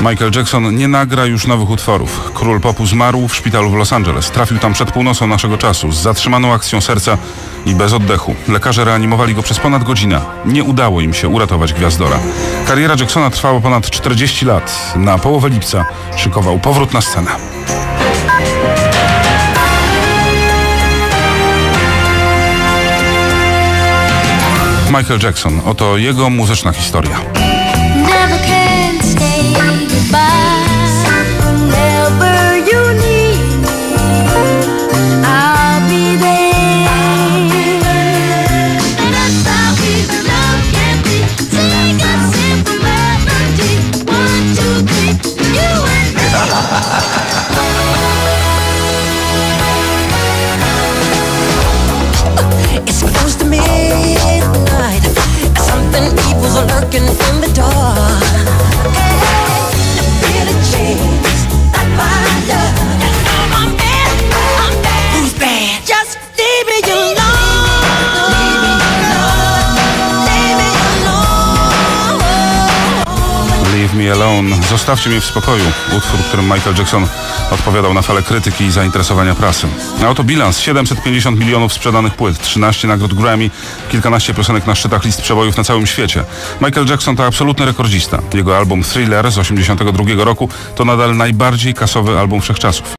Michael Jackson nie nagra już nowych utworów. Król popu zmarł w szpitalu w Los Angeles. Trafił tam przed północą naszego czasu, z zatrzymaną akcją serca i bez oddechu. Lekarze reanimowali go przez ponad godzinę. Nie udało im się uratować gwiazdora. Kariera Jacksona trwała ponad 40 lat. Na połowę lipca szykował powrót na scenę. Michael Jackson, oto jego muzyczna historia. Leave Me Alone. Zostawcie mnie w spokoju. Utwór, którym Michael Jackson odpowiadał na fale krytyki i zainteresowania prasy. A oto bilans. 750 milionów sprzedanych płyt, 13 nagród Grammy, kilkanaście piosenek na szczytach list przebojów na całym świecie. Michael Jackson to absolutny rekordzista. Jego album Thriller z 82 roku to nadal najbardziej kasowy album wszechczasów.